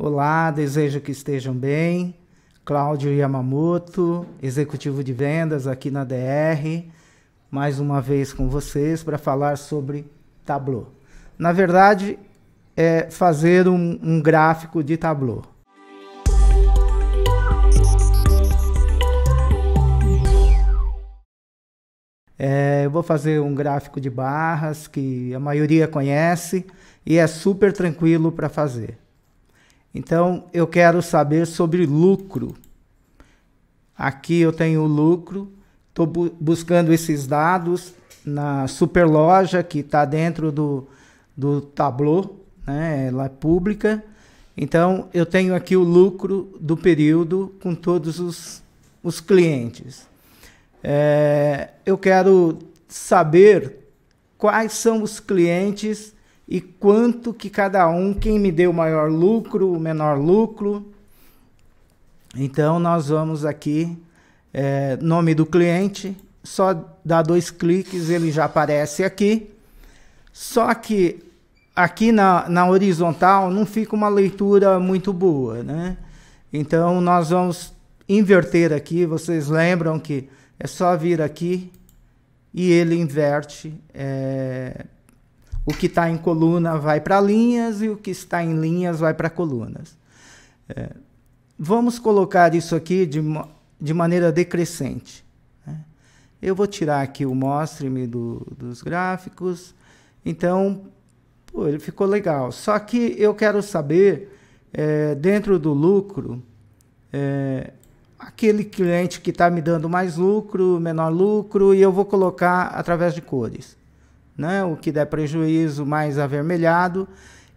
Olá, desejo que estejam bem. Cláudio Yamamoto, executivo de vendas aqui na DR, mais uma vez com vocês para falar sobre Tableau. Na verdade, é fazer um, um gráfico de Tableau. É, eu vou fazer um gráfico de barras que a maioria conhece e é super tranquilo para fazer. Então eu quero saber sobre lucro. Aqui eu tenho o lucro, estou bu buscando esses dados na Superloja que está dentro do, do Tableau, né? ela é pública. Então eu tenho aqui o lucro do período com todos os, os clientes. É, eu quero saber quais são os clientes e quanto que cada um, quem me deu maior lucro, o menor lucro. Então nós vamos aqui, é, nome do cliente, só dá dois cliques, ele já aparece aqui. Só que aqui na, na horizontal não fica uma leitura muito boa, né? Então nós vamos inverter aqui, vocês lembram que é só vir aqui e ele inverte. É, o que está em coluna vai para linhas e o que está em linhas vai para colunas. É, vamos colocar isso aqui de, de maneira decrescente. Né? Eu vou tirar aqui o mostre-me do, dos gráficos. Então, pô, ele ficou legal. Só que eu quero saber, é, dentro do lucro, é, aquele cliente que está me dando mais lucro, menor lucro, e eu vou colocar através de cores. Né? O que der prejuízo, mais avermelhado,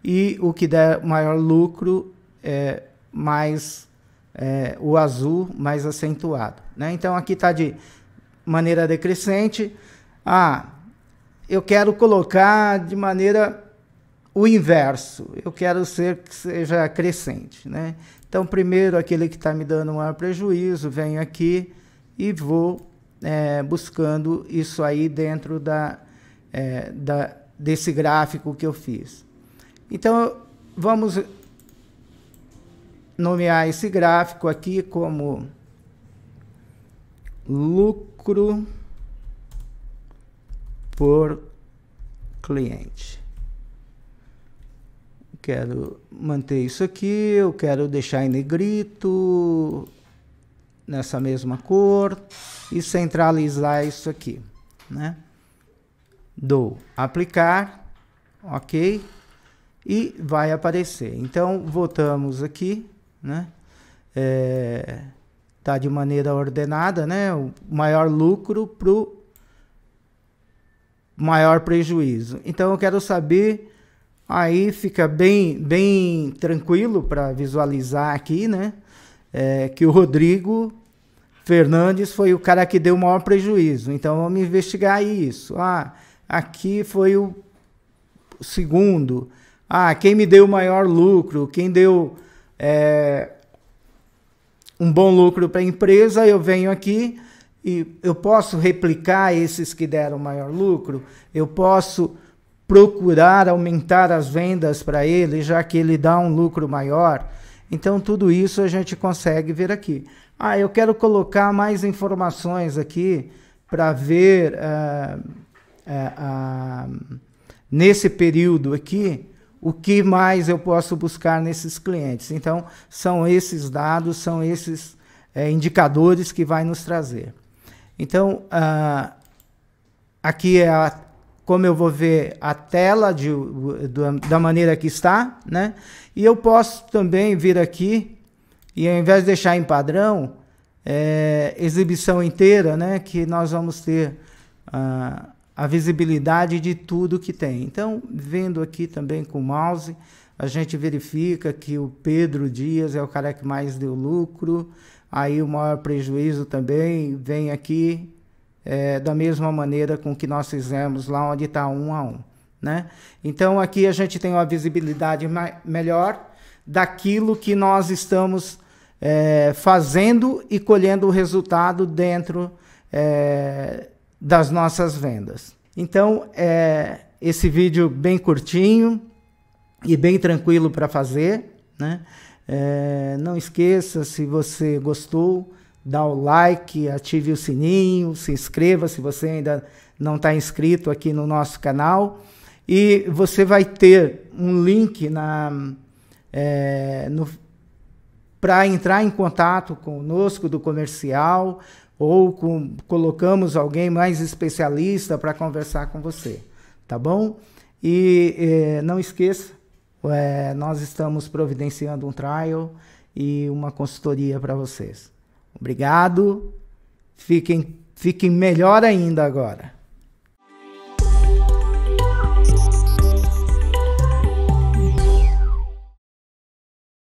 e o que der maior lucro, é, mais é, o azul mais acentuado. Né? Então aqui está de maneira decrescente. Ah, eu quero colocar de maneira o inverso. Eu quero ser que seja crescente. Né? Então, primeiro, aquele que está me dando maior prejuízo, venho aqui e vou é, buscando isso aí dentro da, é, da, desse gráfico que eu fiz. Então, vamos nomear esse gráfico aqui como lucro por cliente quero manter isso aqui, eu quero deixar em negrito, nessa mesma cor, e centralizar isso aqui, né? Dou aplicar, ok, e vai aparecer. Então, voltamos aqui, né? É, tá de maneira ordenada, né? O maior lucro para o maior prejuízo. Então, eu quero saber Aí fica bem, bem tranquilo para visualizar aqui, né? É, que o Rodrigo Fernandes foi o cara que deu o maior prejuízo. Então vamos investigar isso. Ah, aqui foi o segundo. Ah, quem me deu maior lucro, quem deu é, um bom lucro para a empresa, eu venho aqui e eu posso replicar esses que deram maior lucro, eu posso procurar aumentar as vendas para ele, já que ele dá um lucro maior. Então, tudo isso a gente consegue ver aqui. Ah, eu quero colocar mais informações aqui para ver uh, uh, uh, nesse período aqui o que mais eu posso buscar nesses clientes. Então, são esses dados, são esses eh, indicadores que vai nos trazer. Então, aqui é a como eu vou ver a tela de, da maneira que está, né? E eu posso também vir aqui e ao invés de deixar em padrão, é, exibição inteira, né? Que nós vamos ter a, a visibilidade de tudo que tem. Então, vendo aqui também com o mouse, a gente verifica que o Pedro Dias é o cara que mais deu lucro, aí o maior prejuízo também vem aqui é, da mesma maneira com que nós fizemos lá onde está um a um. Né? Então aqui a gente tem uma visibilidade melhor daquilo que nós estamos é, fazendo e colhendo o resultado dentro é, das nossas vendas. Então, é, esse vídeo bem curtinho e bem tranquilo para fazer. Né? É, não esqueça, se você gostou, dá o like, ative o sininho, se inscreva se você ainda não está inscrito aqui no nosso canal. E você vai ter um link na, é, para entrar em contato conosco do comercial ou com, colocamos alguém mais especialista para conversar com você, tá bom? E é, não esqueça, é, nós estamos providenciando um trial e uma consultoria para vocês. Obrigado. Fiquem, fiquem melhor ainda agora.